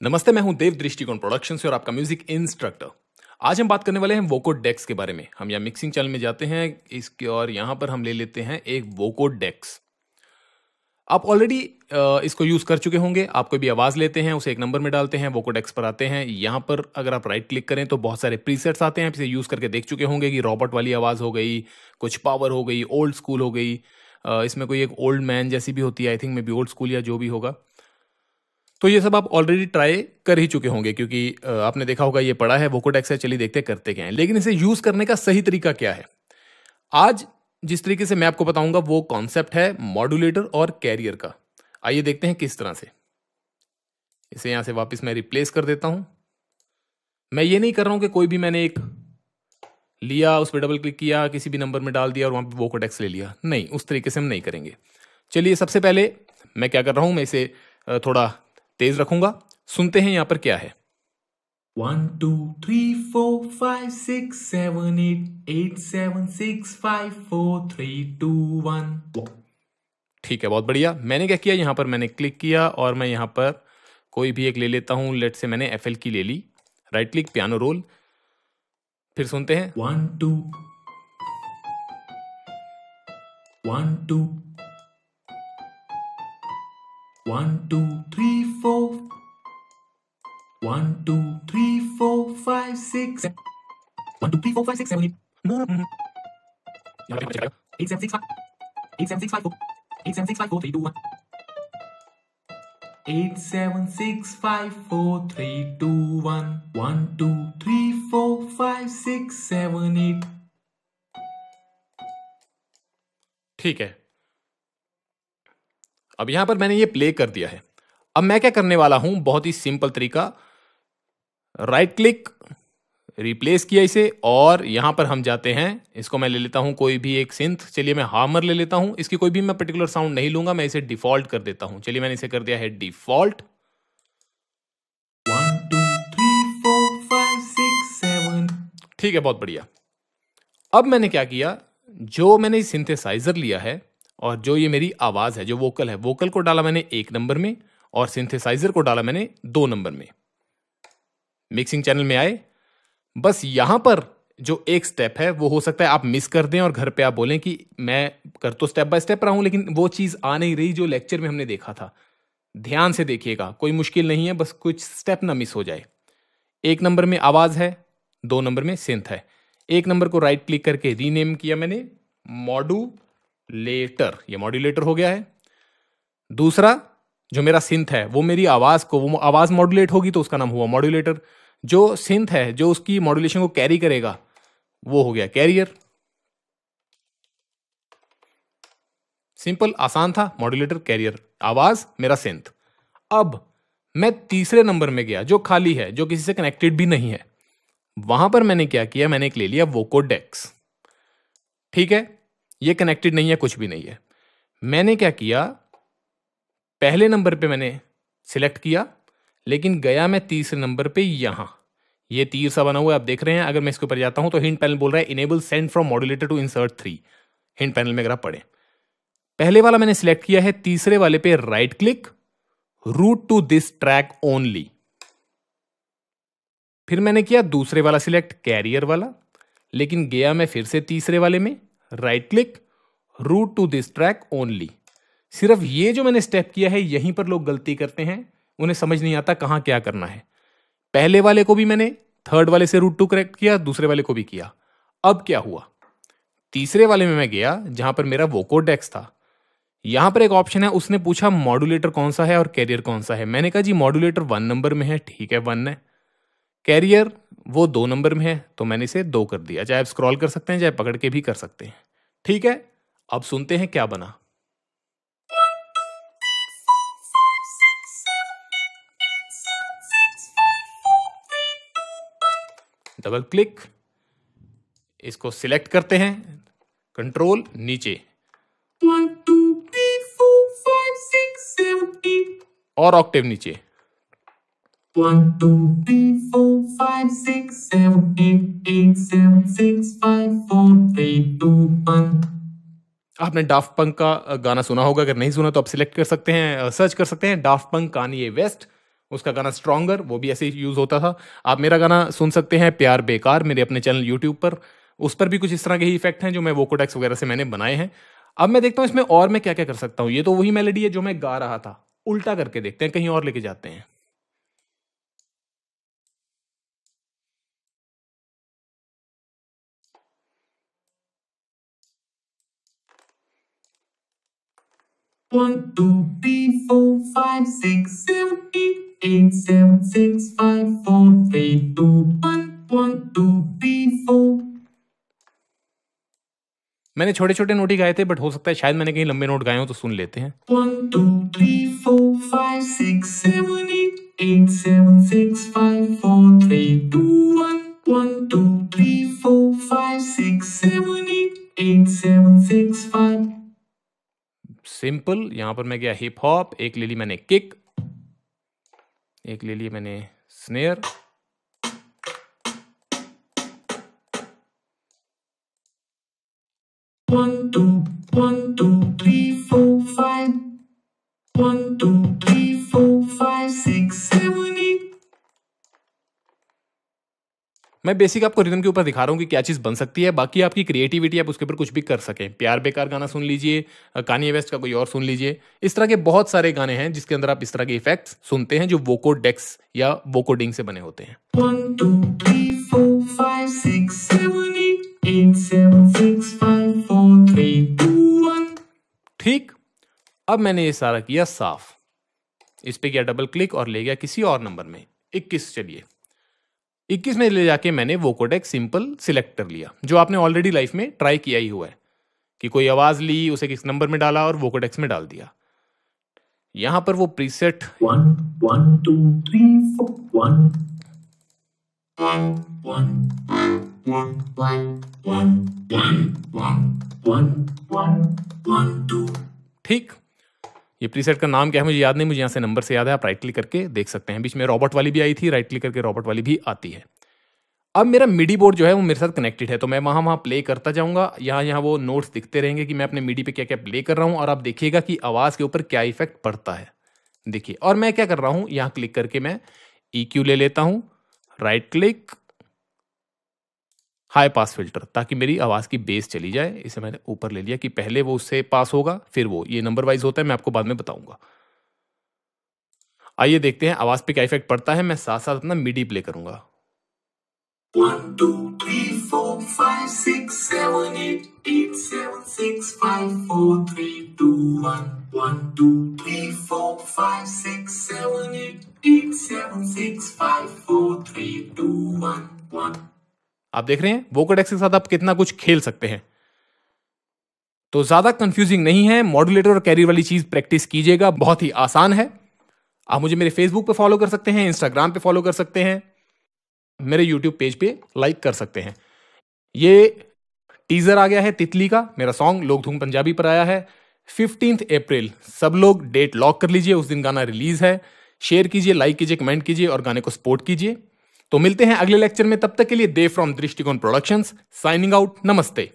नमस्ते, मैं हूँ देव दृष्टिकोण प्रोडक्शन से और आपका म्यूज़िक इंस्ट्रक्टर। आज हम बात करने वाले हैं वोको डेक्स के बारे में। हम यहाँ मिक्सिंग चैनल में जाते हैं, इसके और यहाँ पर हम ले लेते हैं एक वोको डेक्स आप ऑलरेडी इसको यूज़ कर चुके होंगे, आप कोई भी आवाज़ लेते हैं, उसे एक नंबर में डालते हैं वोको डेक्स पर आते हैं, यहाँ पर अगर आप राइट क्लिक करें तो बहुत सारे प्रीसेट्स आते हैं इसे यूज़ करके देख चुके होंगे कि रॉबर्ट वाली आवाज़ हो गई, कुछ पावर हो गई ओल्ड स्कूल हो गई इसमें कोई एक ओल्ड मैन जैसी भी होती है I think maybe old school या जो भी होगा। तो ये सब आप ऑलरेडी ट्राई कर ही चुके होंगे, क्योंकि आपने देखा होगा ये पड़ा है वोकोडेक्स है, चलिए देखते करते क्या है। लेकिन इसे यूज़ करने का सही तरीका क्या है? आज जिस तरीके से मैं आपको बताऊँगा, वो कॉन्सेप्ट है मॉड्यूलेटर और कैरियर का। आइए देखते हैं किस तरह से। इसे यहाँ से वापस मैं रिप्लेस कर देता हूँ। मैं ये नहीं कर रहा हूँ कि कोई भी मैंने एक लिया, उस पर डबल क्लिक किया, किसी भी नंबर में डाल दिया और वहाँ पे वोकोडेक्स ले लिया। नहीं, उस तरीके से हम नहीं करेंगे। चलिए सबसे पहले मैं क्या कर रहा हूँ, मैं इसे थोड़ा तेज रखूँगा। सुनते हैं यहाँ पर क्या है। One two three four five six seven eight eight seven six five four three two one ठीक है बहुत बढ़िया। मैंने क्या किया? यहाँ पर मैंने क्लिक किया और मैं यहाँ पर कोई भी एक ले लेता हूँ। लेट से मैंने एफएल की ले ली। राइट क्लिक पियानो रोल फिर सुनते हैं। One two one two one two three four one four, six. One, two, three, four, five, six, seven, eight. Eight, seven, six, five. Eight, seven, six, five, four. Eight, seven, six, five, four, three, two, one. Eight, seven, six, five, four, three, two, one. One, two, three, four, five, six, seven, eight. ठीक है अब यहाँ पर मैंने ये play कर दिया है अब मैं क्या करने वाला हूँ बहुत ही सिंपल तरीका राइट क्लिक रिप्लेस किया इसे और यहाँ पर हम जाते हैं। इसको मैं ले लेता हूँ कोई भी एक सिंथ चलिए मैं हामर ले लेता हूँ। इसकी कोई भी मैं पर्टिकुलर साउंड नहीं लूँगा मैं इसे डिफ़ॉल्ट कर देता हूँ। चलिए मैंने इसे कर दिया है डिफ़ॉल्ट ठीक है बहुत बढ़िया। अब मैंने क्या किया? जो मैंने सिंथेसाइजर लिया है और जो ये मेरी आवाज़ है जो वोकल है वोकल को डाला मैंने एक नंबर में और सिंथेसाइजर को डाला मैंने दो नंबर में। मिक्सिंग चैनल में आए। बस यहाँ पर जो एक स्टेप है, वो हो सकता है आप मिस कर दें और घर पे आप बोलें कि मैं कर तो स्टेप बाय स्टेप रहा हूँ, लेकिन वो चीज़ आ नहीं रही जो लेक्चर में हमने देखा था। ध्यान से देखिएगा, कोई मुश्किल नहीं है, बस कुछ स्टेप ना मिस हो जाए। एक नंबर में आवाज़ है, दो नंबर में सिंथ है। एक नंबर को राइट क्लिक करके रीनेम किया मैंने मॉडू लेटर ये मॉड्यूलेटर हो गया है। दूसरा, जो मेरा सिंथ है, वो मेरी आवाज़ को, वो आवाज़ मॉड्यूलेट होगी तो उसका नाम हुआ मॉड्यूलेटर जो सिंथ है, जो उसकी मॉड्यूलेशन को कैरी करेगा, वो हो गया कैरियर सिंपल आसान था मॉड्यूलेटर कैरियर आवाज़, मेरा सिंथ अब मैं तीसरे नंबर में गया, जो खाली है, जो किसी से कनेक्टेड भी नहीं है. वहाँ पर मैंने क्या किया, मैंने एक ले लिया वोकोडेक्स ठीक है? ये कनेक्टेड नहीं है, कुछ भी नहीं है. मैंने क्या किया, पहले नंबर पे मैंने सिलेक्ट किया लेकिन गया मैं तीसरे नंबर पे यहाँ। ये तीर सा बना हुआ है, आप देख रहे हैं। अगर मैं इसके ऊपर जाता हूँ तो हिंट पैनल बोल रहा है enable send from modulator to insert three hint panel में अगर आप पढ़े। पहले वाला मैंने सिलेक्ट किया है, तीसरे वाले पे right click route to this track only फिर मैंने किया दूसरे वाला सिलेक्ट कैरियर वाला, लेकिन गया मैं फिर से तीसरे वाले में right click route to this track only सिर्फ़ ये जो मैंने स्टेप किया है, यहीं पर लोग गलती करते हैं। उन्हें समझ नहीं आता कहाँ क्या करना है। पहले वाले को भी मैंने थर्ड वाले से रूट टू करेक्ट किया, दूसरे वाले को भी किया। अब क्या हुआ? तीसरे वाले में मैं गया, जहाँ पर मेरा वोकोडेक्स था। यहाँ पर एक ऑप्शन है, उसने पूछा मॉड्यूलेटर कौन सा है और कैरियर कौन सा है? मैंने कहा, जी मॉड्यूलेटर वन नंबर में है, ठीक है वन है। कैरियर वो दो नंबर में है तो मैंने इसे दो कर दिया। चाहे आप स्क्रॉल कर सकते हैं, चाहे पकड़ के भी कर सकते हैं। ठीक है? अब सुनते हैं क्या बना। डबल क्लिक इसको सिलेक्ट करते हैं कंट्रोल नीचे। और ऑक्टेव नीचे। One, two, three, four, five, six, seven, eight, eight, seven, six, five, four, three, two, one. आपने डाफ्ट पंक का गाना सुना होगा अगर नहीं सुना तो आप सिलेक्ट कर सकते हैं सर्च कर सकते हैं डाफ्ट पंक कानी वेस्ट उसका गाना स्ट्रॉन्गर वो भी ऐसे ही यूज़ होता था। आप मेरा गाना सुन सकते हैं प्यार बेकार मेरे अपने चैनल यूट्यूब पर। उस पर भी कुछ इस तरह के ही इफ़ेक्ट हैं जो मैं वोकोडेक्स वगैरह से मैंने बनाए हैं। अब मैं देखता हूँ इसमें और मैं क्या क्या कर सकता हूँ। ये तो वही मेलेडी है जो मैं गा रहा था। उल्टा करके देखते हैं कहीं और लेके जाते हैं। One, two, three, four, five, six, seven, eight, eight seven six five four three two one मैंने छोटे छोटे नोट ही गाए थे बट हो सकता है शायद मैंने कहीं लंबे नोट गाए हो तो सुन लेते हैं। सिंपल यहाँ पर मैं गया हिप हॉप एक ले ली मैंने किक एक ले लिए मैंने snare One, two, one, two, three, four, five. One, two, मैं बेसिक आपको रिदम के ऊपर दिखा रहा हूँ कि क्या चीज़ बन सकती है। बाकी आपकी क्रिएटिविटी आप उसके ऊपर कुछ भी कर सकें। प्यार बेकार गाना सुन लीजिए कानिया वेस्ट का कोई और सुन लीजिए। इस तरह के बहुत सारे गाने हैं जिसके अंदर आप इस तरह के इफेक्ट्स सुनते हैं जो वोको डेक्स या वोकोडिंग से बने होते हैं। One, two, three, four, five, six, seven, eight. ठीक। अब मैंने ये सारा किया साफ़। इस पे किया डबल क्लिक और ले गया किसी और नंबर में। 21 चलिए। 21 में ले जाके मैंने वोकोडेक सिंपल सिलेक्ट कर लिया जो आपने ऑलरेडी लाइफ में ट्राई किया ही हुआ है कि कोई आवाज़ ली उसे किस नंबर में डाला और वोकोडेक्स में डाल दिया यहाँ पर वो preset one one two three four one one ठीक ये प्रीसेट का नाम क्या है मुझे याद नहीं, मुझे यहाँ से नंबर से याद है, आप राइट क्लिक करके देख सकते हैं। बीच में रॉबर्ट वाली भी आई थी राइट क्लिक करके रॉबर्ट वाली भी आती है। अब मेरा मिडी बोर्ड जो है वो मेरे साथ कनेक्टेड है तो मैं वहाँ वहाँ प्ले करता जाऊँगा। यहाँ यहाँ वो नोट्स दिखते रहेंगे कि मैं अपने मिडी पे क्या क्या प्ले कर रहा हूँ, और आप देखिएगा कि आवाज़ के ऊपर क्या इफ़ेक्ट पड़ता है। देखिए, और मैं क्या कर रहा हूँ, यहाँ क्लिक करके मैं ई e ले लेता हूँ right click high pass filter ताकि मेरी आवाज़ की बेस चली जाए इसे मैंने ऊपर ले लिया कि पहले वो उससे पास होगा फिर वो ये नंबर वाइज होता है मैं आपको बाद में बताऊँगा आइए देखते हैं आवाज़ पे क्या इफ़ेक्ट पड़ता है मैं साथ साथ अपना मिडी प्ले करूँगा One, two, three, four, five, six, seven, eight, eight, seven, six, five, four, three, two, one. One, two, three, four, five, six, seven, eight, eight, seven, six, five, four, three, two, one, one. आप देख रहे हैं वोकोडेक्स के साथ आप कितना कुछ खेल सकते हैं। तो ज़्यादा कंफ्यूजिंग नहीं है मॉड्यूलेटर और कैरियर वाली चीज़ प्रैक्टिस कीजिएगा, बहुत ही आसान है। आप मुझे मेरे फेसबुक पे फॉलो कर सकते हैं इंस्टाग्राम पे फॉलो कर सकते हैं, मेरे यूट्यूब पेज पे लाइक कर सकते हैं। ये टीजर आ गया है तितली का, मेरा सॉन्ग लोग धूम पंजाबी पर आया है। फिफ्टींथ अप्रैल सब लोग डेट लॉक कर लीजिए, उस दिन गाना रिलीज़ है। शेयर कीजिए लाइक कीजिए कमेंट कीजिए और गाने को सपोर्ट कीजिए। तो मिलते हैं अगले लेक्चर में, तब तक के लिए दे from Drishtikon productions signing out नमस्ते।